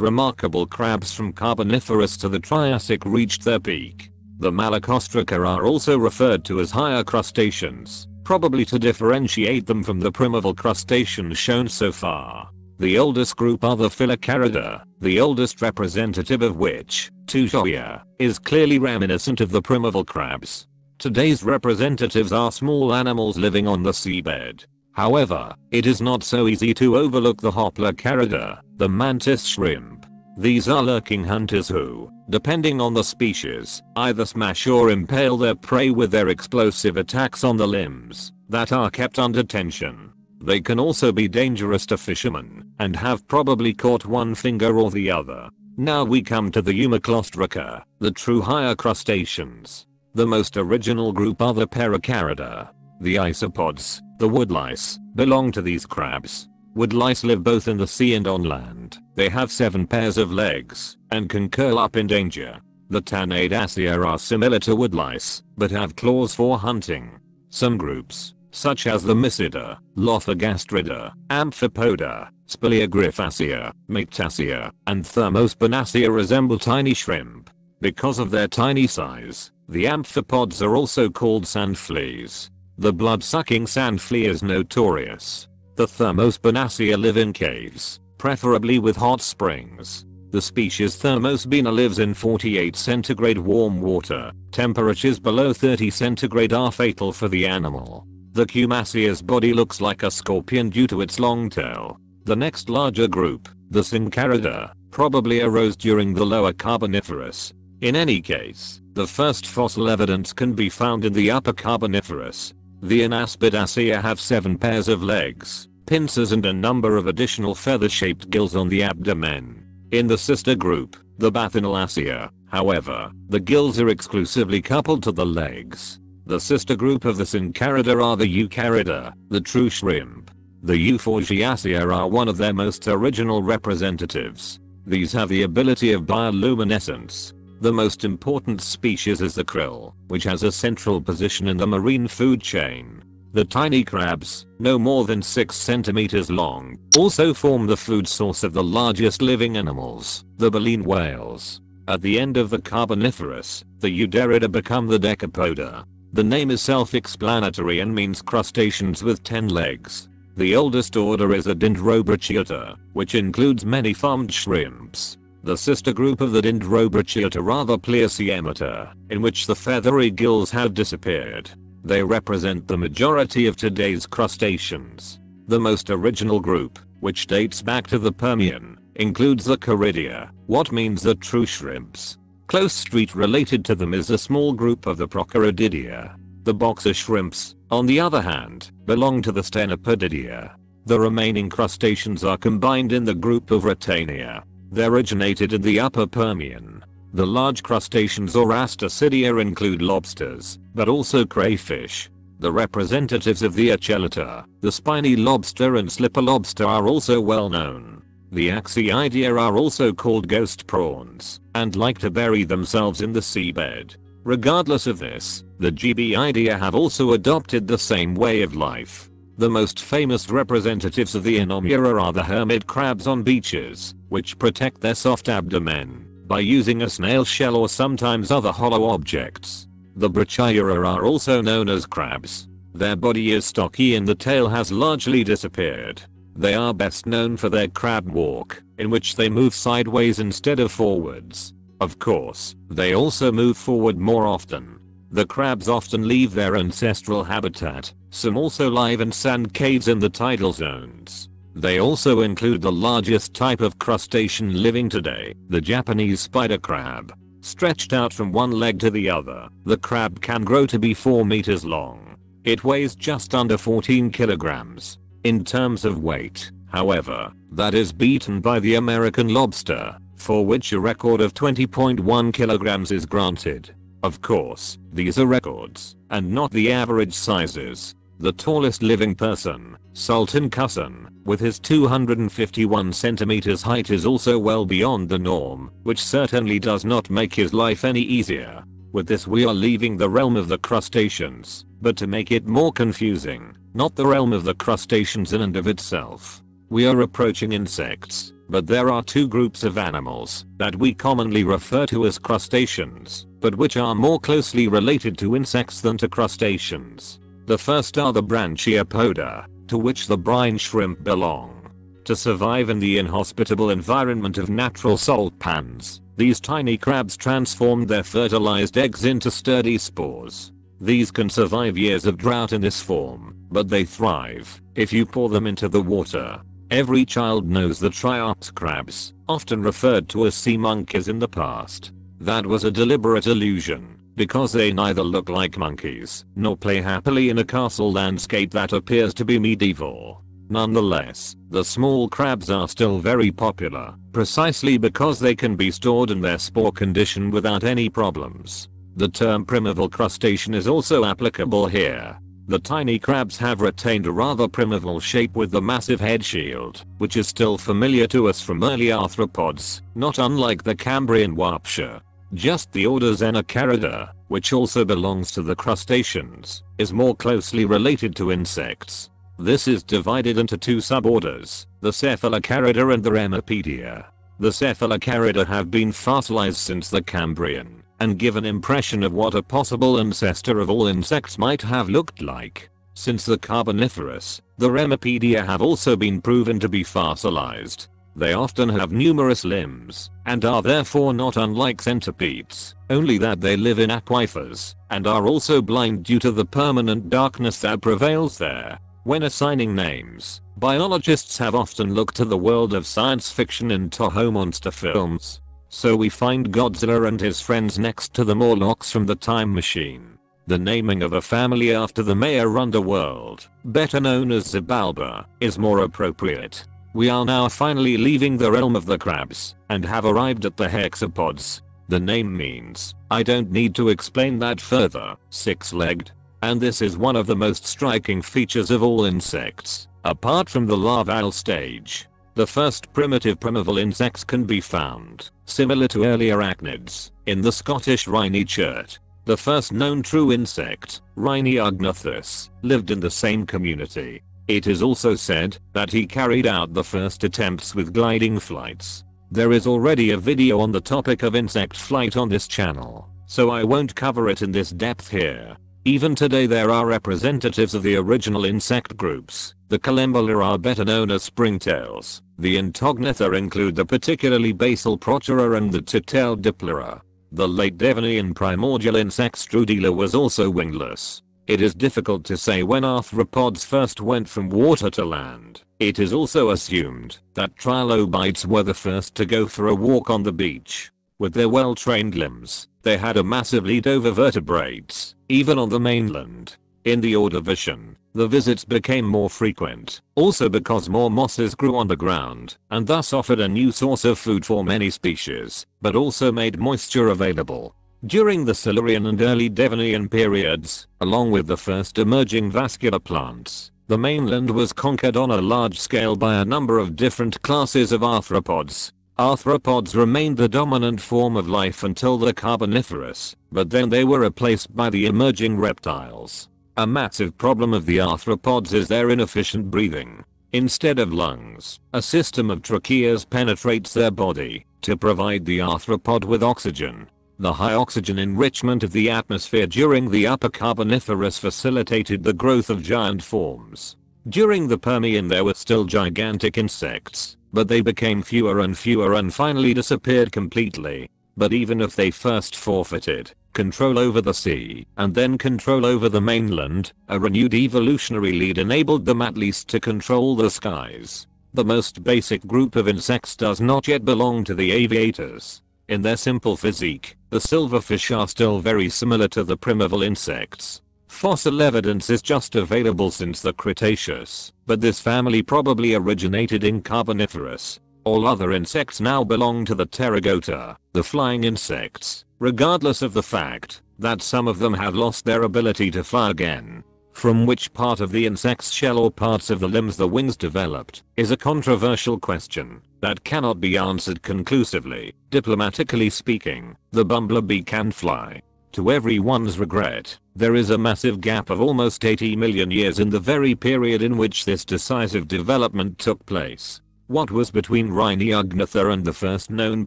A: remarkable crabs from Carboniferous to the Triassic reached their peak. The Malacostraca are also referred to as higher crustaceans, probably to differentiate them from the primeval crustaceans shown so far. The oldest group are the Phyllocaridae, the oldest representative of which, Tuzoia, is clearly reminiscent of the primeval crabs. Today's representatives are small animals living on the seabed. However, it is not so easy to overlook the Hoplocaridae, the mantis shrimp. These are lurking hunters who, depending on the species, either smash or impale their prey with their explosive attacks on the limbs that are kept under tension. They can also be dangerous to fishermen and have probably caught one finger or the other. Now we come to the Eumalacostraca, the true higher crustaceans. The most original group are the Pericaridae. The isopods, the woodlice, belong to these crabs. Woodlice live both in the sea and on land. They have 7 pairs of legs and can curl up in danger. The Tanaidacea are similar to woodlice, but have claws for hunting. Some groups, such as the Mysida, Lophogastrida, Amphipoda, Spelaeogriphacea, Mictacea, and Thermosbaenacea resemble tiny shrimp. Because of their tiny size, the amphipods are also called sand fleas. The blood-sucking sand flea is notorious. The Thermosbaenacea live in caves, preferably with hot springs. The species Thermosbaena lives in 48 centigrade warm water. Temperatures below 30 centigrade are fatal for the animal. The Cumacea's body looks like a scorpion due to its long tail. The next larger group, the Syncaridae, probably arose during the lower Carboniferous. In any case, the first fossil evidence can be found in the upper Carboniferous. The Anaspidacea have 7 pairs of legs, pincers and a number of additional feather-shaped gills on the abdomen. In the sister group, the Bathynellacea, however, the gills are exclusively coupled to the legs. The sister group of the Syncaridae are the Eucharidae, the true shrimp. The Euphausiacea are one of their most original representatives. These have the ability of bioluminescence, the most important species is the krill, which has a central position in the marine food chain. The tiny crabs, no more than 6 centimeters long, also form the food source of the largest living animals, the baleen whales. At the end of the Carboniferous, the Euderida become the Decapoda. The name is self-explanatory and means crustaceans with 10 legs. The oldest order is the Dendrobranchiata, which includes many farmed shrimps. The sister group of the Dendrobranchiata are the in which the feathery gills have disappeared. They represent the majority of today's crustaceans. The most original group, which dates back to the Permian, includes the Caridea, what means the true shrimps. Close street related to them is a small group of the Prochoroididea. The boxer shrimps, on the other hand, belong to the Stenopodidea. The remaining crustaceans are combined in the group of Reptantia. They originated in the upper Permian. The large crustaceans or Astacidea include lobsters, but also crayfish. The representatives of the Achelata, the spiny lobster and slipper lobster are also well known. The Axiidea are also called ghost prawns, and like to bury themselves in the seabed. Regardless of this, the Gebiidea have also adopted the same way of life. The most famous representatives of the Anomura are the hermit crabs on beaches, which protect their soft abdomen by using a snail shell or sometimes other hollow objects. The Brachyura are also known as crabs. Their body is stocky and the tail has largely disappeared. They are best known for their crab walk, in which they move sideways instead of forwards. Of course, they also move forward more often. The crabs often leave their ancestral habitat some also live in sand caves in the tidal zones. They also include the largest type of crustacean living today, the Japanese spider crab. Stretched out from one leg to the other, the crab can grow to be 4 meters long. It weighs just under 14 kilograms. In terms of weight, however, that is beaten by the American lobster, for which a record of 20.1 kilograms is granted. Of course, these are records, and not the average sizes. The tallest living person, Sultan Kösen, with his 251 centimeters height is also well beyond the norm, which certainly does not make his life any easier. With this we are leaving the realm of the crustaceans, but to make it more confusing, not the realm of the crustaceans in and of itself. We are approaching insects, but there are two groups of animals that we commonly refer to as crustaceans, but which are more closely related to insects than to crustaceans. The first are the Branchiopoda, to which the brine shrimp belong. To survive in the inhospitable environment of natural salt pans, these tiny crabs transformed their fertilized eggs into sturdy spores. These can survive years of drought in this form, but they thrive if you pour them into the water. Every child knows the triops crabs, often referred to as sea monkeys in the past. That was a deliberate illusion, because they neither look like monkeys, nor play happily in a castle landscape that appears to be medieval. Nonetheless, the small crabs are still very popular, precisely because they can be stored in their spore condition without any problems. The term primeval crustacean is also applicable here. The tiny crabs have retained a rather primeval shape with the massive head shield, which is still familiar to us from early arthropods, not unlike the Cambrian Waptia. Just the order Xenocarida, which also belongs to the crustaceans, is more closely related to insects. This is divided into two suborders, the Cephalocarida and the Remipedia. The Cephalocarida have been fossilized since the Cambrian and give an impression of what a possible ancestor of all insects might have looked like. Since the Carboniferous, the Remipedia have also been proven to be fossilized. They often have numerous limbs, and are therefore not unlike centipedes, only that they live in aquifers, and are also blind due to the permanent darkness that prevails there. When assigning names, biologists have often looked to the world of science fiction and Toho monster films. So we find Godzilla and his friends next to the Morlocks from the Time Machine. The naming of a family after the Maya underworld, better known as Xibalba, is more appropriate. We are now finally leaving the realm of the crabs, and have arrived at the hexapods. The name means, I don't need to explain that further, six-legged, and this is one of the most striking features of all insects, apart from the larval stage. The first primitive primeval insects can be found, similar to early arachnids, in the Scottish Rhynie chert. The first known true insect, Rhyniognatha, lived in the same community. It is also said that he carried out the first attempts with gliding flights. There is already a video on the topic of insect flight on this channel, so I won't cover it in this depth here. Even today there are representatives of the original insect groups. The Collembola are better known as springtails. The Entognatha include the particularly basal Protura and the Titale diplera. The late Devonian primordial insect Strudiella was also wingless. It is difficult to say when arthropods first went from water to land. It is also assumed that trilobites were the first to go for a walk on the beach. With their well-trained limbs, they had a massive lead over vertebrates, even on the mainland. In the Ordovician, the visits became more frequent, also because more mosses grew on the ground, and thus offered a new source of food for many species, but also made moisture available. During the Silurian and early Devonian periods, along with the first emerging vascular plants, the mainland was conquered on a large scale by a number of different classes of arthropods, Arthropods remained the dominant form of life until the Carboniferous, but then they were replaced by the emerging reptiles. A massive problem of the arthropods is their inefficient breathing. Instead of lungs, a system of tracheas penetrates their body to provide the arthropod with oxygen. The high oxygen enrichment of the atmosphere during the upper Carboniferous facilitated the growth of giant forms. During the Permian there were still gigantic insects, but they became fewer and fewer and finally disappeared completely. But even if they first forfeited control over the sea and then control over the mainland, a renewed evolutionary lead enabled them at least to control the skies. The most basic group of insects does not yet belong to the aviators. In their simple physique, the silverfish are still very similar to the primeval insects, Fossil evidence is just available since the Cretaceous, but this family probably originated in Carboniferous. All other insects now belong to the Pterygota, the flying insects, regardless of the fact that some of them have lost their ability to fly again. From which part of the insect's shell or parts of the limbs the wings developed is a controversial question that cannot be answered conclusively. Diplomatically speaking, the bumblebee can fly. To everyone's regret, there is a massive gap of almost 80 million years in the very period in which this decisive development took place. What was between Rhyniognatha and the first known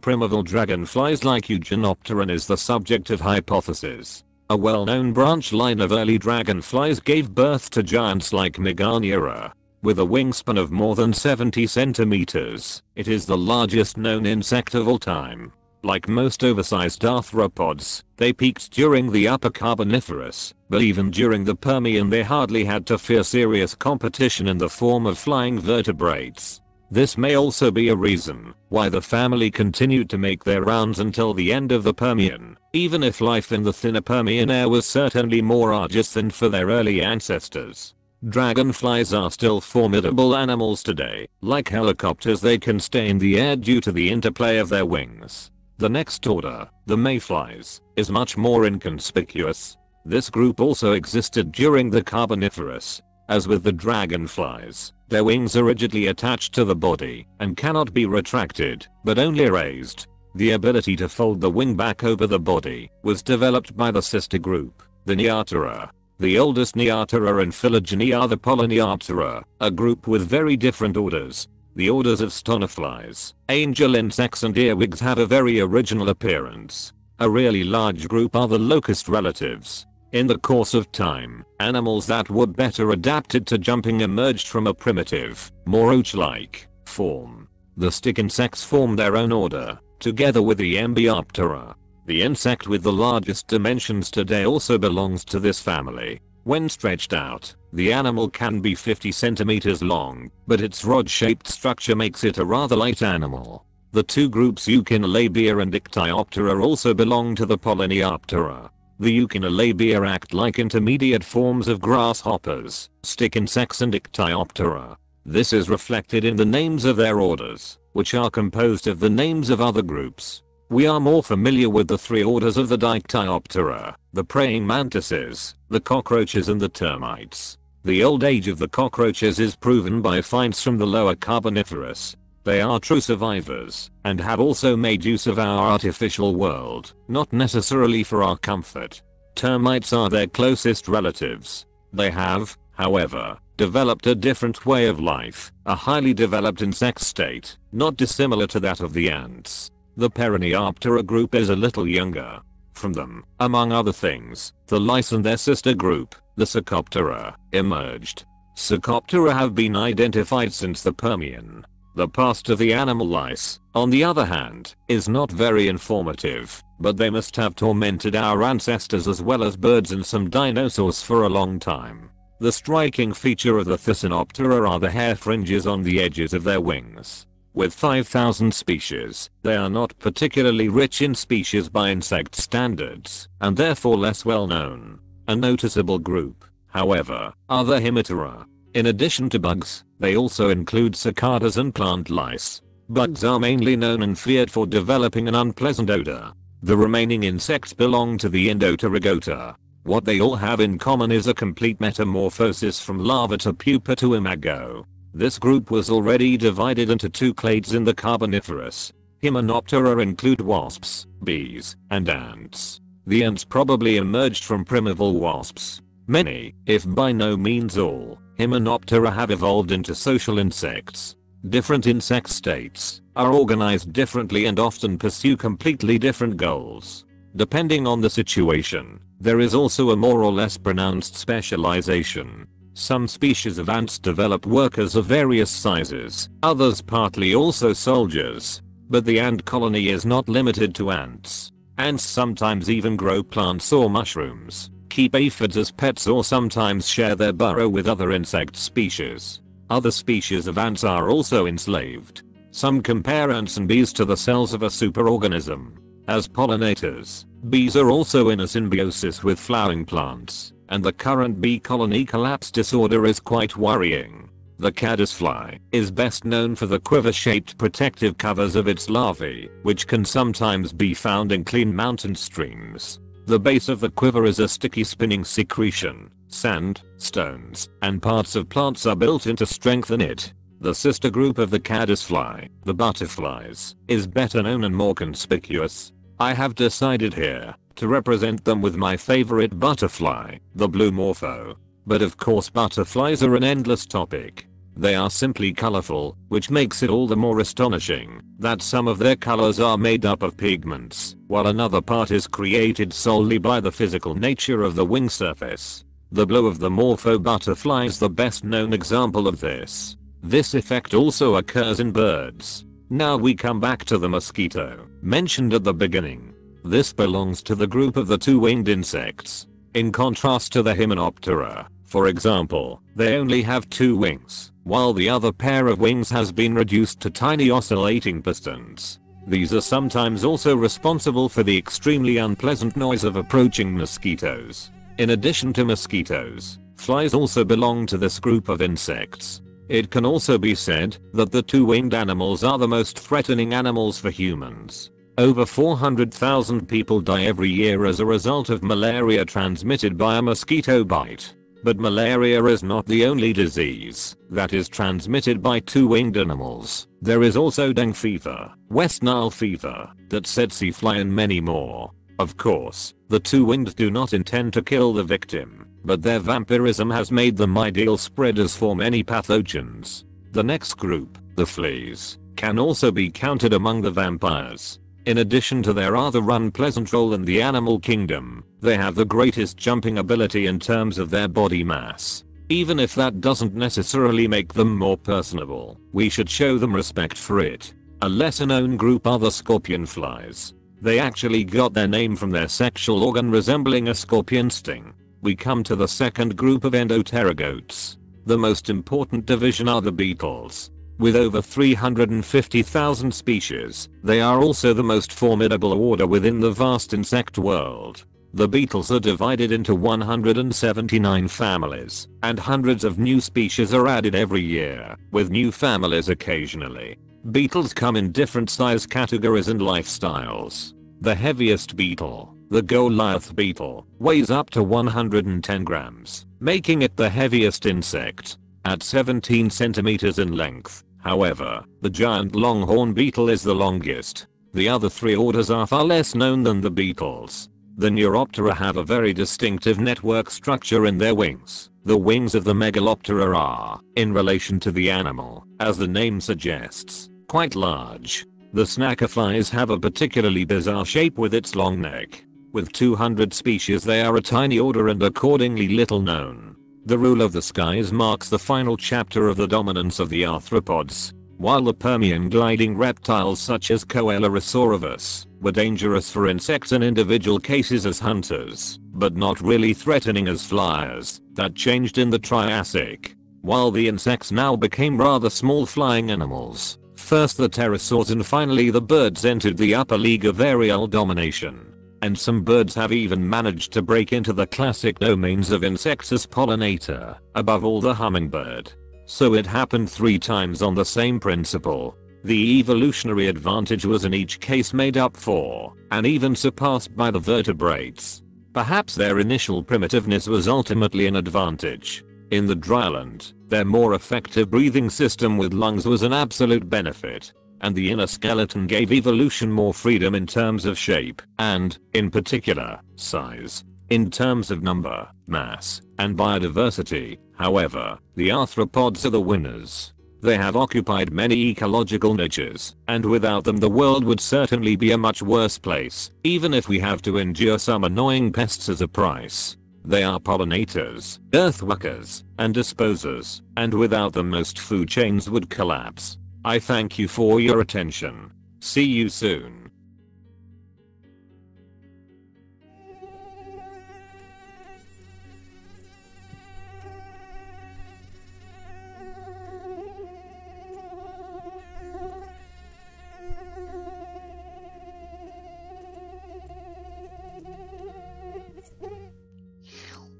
A: primeval dragonflies like Eugeropteron is the subject of hypothesis. A well-known branch line of early dragonflies gave birth to giants like Meganeura. With a wingspan of more than 70 centimeters, it is the largest known insect of all time. Like most oversized arthropods, they peaked during the Upper Carboniferous, but even during the Permian they hardly had to fear serious competition in the form of flying vertebrates. This may also be a reason why the family continued to make their rounds until the end of the Permian, even if life in the thinner Permian air was certainly more arduous than for their early ancestors. Dragonflies are still formidable animals today. Like helicopters they can stay in the air due to the interplay of their wings. The next order, the mayflies, is much more inconspicuous. This group also existed during the Carboniferous. As with the dragonflies, their wings are rigidly attached to the body and cannot be retracted, but only raised. The ability to fold the wing back over the body was developed by the sister group, the Neoptera. The oldest Neoptera in phylogeny are the Polyneoptera, a group with very different orders. The orders of stoneflies, angel insects and earwigs have a very original appearance. A really large group are the locust relatives, in the course of time, animals that were better adapted to jumping emerged from a primitive, more roach-like, form. The stick insects form their own order, together with the Embioptera. The insect with the largest dimensions today also belongs to this family. When stretched out, the animal can be 50 centimeters long, but its rod-shaped structure makes it a rather light animal. The two groups Euchinolabia and Ichthyoptera also belong to the Polyneoptera. The Euchinolabia act like intermediate forms of grasshoppers, stick insects and Ichthyoptera. This is reflected in the names of their orders, which are composed of the names of other groups. We are more familiar with the three orders of the Dictyoptera, the praying mantises, the cockroaches and the termites. The old age of the cockroaches is proven by finds from the lower Carboniferous, they are true survivors, and have also made use of our artificial world, not necessarily for our comfort. Termites are their closest relatives. They have, however, developed a different way of life, a highly developed insect state, not dissimilar to that of the ants. The Paraneoptera group is a little younger. From them, among other things, the lice and their sister group, the Psocoptera, emerged. Psocoptera have been identified since the Permian, the past of the animal lice, on the other hand, is not very informative, but they must have tormented our ancestors as well as birds and some dinosaurs for a long time. The striking feature of the Thysanoptera are the hair fringes on the edges of their wings. With 5,000 species, they are not particularly rich in species by insect standards, and therefore less well known. A noticeable group, however, are the Hemiptera, in addition to bugs, they also include cicadas and plant lice. Bugs are mainly known and feared for developing an unpleasant odor. The remaining insects belong to the Endopterygota. What they all have in common is a complete metamorphosis from larva to pupa to imago. This group was already divided into two clades in the Carboniferous. Hymenoptera include wasps, bees, and ants. The ants probably emerged from primeval wasps. Many, if by no means all, Hymenoptera have evolved into social insects. Different insect states are organized differently and often pursue completely different goals. Depending on the situation, there is also a more or less pronounced specialization. Some species of ants develop workers of various sizes, others partly also soldiers. But the ant colony is not limited to ants. Ants sometimes even grow plants or mushrooms keep aphids as pets or sometimes share their burrow with other insect species. Other species of ants are also enslaved. Some compare ants and bees to the cells of a superorganism. As pollinators, bees are also in a symbiosis with flowering plants, and the current bee colony collapse disorder is quite worrying. The caddisfly is best known for the quiver-shaped protective covers of its larvae, which can sometimes be found in clean mountain streams. The base of the quiver is a sticky spinning secretion. Sand, stones, and parts of plants are built in to strengthen it. The sister group of the caddisfly, the butterflies, is better known and more conspicuous. I have decided here to represent them with my favorite butterfly, the blue morpho. But of course butterflies are an endless topic. They are simply colorful, which makes it all the more astonishing that some of their colors are made up of pigments, while another part is created solely by the physical nature of the wing surface. The blue of the morpho butterfly is the best known example of this. This effect also occurs in birds. Now we come back to the mosquito, mentioned at the beginning. This belongs to the group of the two-winged insects. In contrast to the Hymenoptera, for example, they only have two wings, while the other pair of wings has been reduced to tiny oscillating pistons. These are sometimes also responsible for the extremely unpleasant noise of approaching mosquitoes. In addition to mosquitoes, flies also belong to this group of insects. It can also be said that the two-winged animals are the most threatening animals for humans. Over 400,000 people die every year as a result of malaria transmitted by a mosquito bite. But malaria is not the only disease that is transmitted by two-winged animals. There is also dengue fever, West Nile fever, that tsetse fly and many more. Of course, the two-winged do not intend to kill the victim, but their vampirism has made them ideal spreaders for many pathogens. The next group, the fleas, can also be counted among the vampires. In addition to their rather unpleasant role in the animal kingdom, they have the greatest jumping ability in terms of their body mass. Even if that doesn't necessarily make them more personable, we should show them respect for it. A lesser known group are the scorpion flies. They actually got their name from their sexual organ resembling a scorpion sting. We come to the second group of endopterygotes. The most important division are the beetles. With over 350,000 species, they are also the most formidable order within the vast insect world. The beetles are divided into 179 families, and hundreds of new species are added every year, with new families occasionally. Beetles come in different size categories and lifestyles. The heaviest beetle, the Goliath beetle, weighs up to 110 grams, making it the heaviest insect. At 17 centimeters in length, However, the giant longhorn beetle is the longest. The other three orders are far less known than the beetles. The Neuroptera have a very distinctive network structure in their wings. The wings of the Megaloptera are, in relation to the animal, as the name suggests, quite large. The snakerflies have a particularly bizarre shape with its long neck. With 200 species they are a tiny order and accordingly little known. The rule of the skies marks the final chapter of the dominance of the arthropods. While the Permian gliding reptiles such as Coelurosauravus were dangerous for insects in individual cases as hunters, but not really threatening as flyers, that changed in the Triassic. While the insects now became rather small flying animals, first the pterosaurs and finally the birds entered the upper league of aerial domination and some birds have even managed to break into the classic domains of insects as pollinator, above all the hummingbird. So it happened three times on the same principle. The evolutionary advantage was in each case made up for, and even surpassed by the vertebrates. Perhaps their initial primitiveness was ultimately an advantage. In the dryland, their more effective breathing system with lungs was an absolute benefit and the inner skeleton gave evolution more freedom in terms of shape and, in particular, size. In terms of number, mass, and biodiversity, however, the arthropods are the winners. They have occupied many ecological niches, and without them the world would certainly be a much worse place, even if we have to endure some annoying pests as a price. They are pollinators, earthworkers, and disposers, and without them most food chains would collapse. I thank you for your attention. See you soon.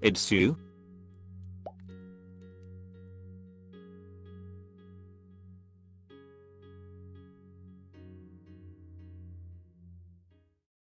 A: It's you?